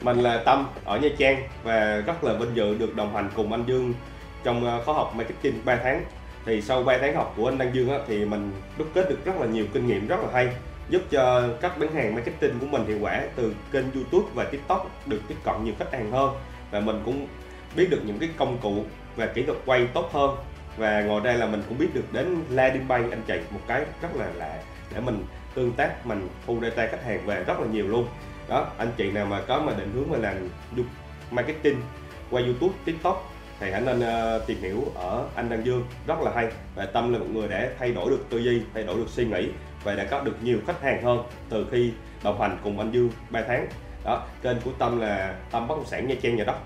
Mình là Tâm ở Nha Trang và rất là vinh dự được đồng hành cùng anh Dương trong ờ, khóa học marketing 3 tháng. Thì sau 3 tháng học của anh Đăng Dương á, thì mình đúc kết được rất là nhiều kinh nghiệm rất là hay giúp cho các bán hàng marketing của mình hiệu quả từ kênh YouTube và TikTok được tiếp cận nhiều khách hàng hơn. Và mình cũng biết được những cái công cụ và kỹ thuật quay tốt hơn. Và ngồi đây là mình cũng biết được đến landing page anh chị một cái rất là lạ để mình tương tác mình thu data khách hàng về rất là nhiều luôn đó anh chị nào mà có mà định hướng mà làm marketing qua YouTube TikTok thì hãy nên uh, tìm hiểu ở anh Đăng Dương. Rất là hay. Và Tâm là một người đã thay đổi được tư duy thay đổi được suy nghĩ và đã có được nhiều khách hàng hơn từ khi đồng hành cùng anh Dương 3 tháng. Đó kênh của Tâm là Tâm bất động sản Nha Trang nhà đất.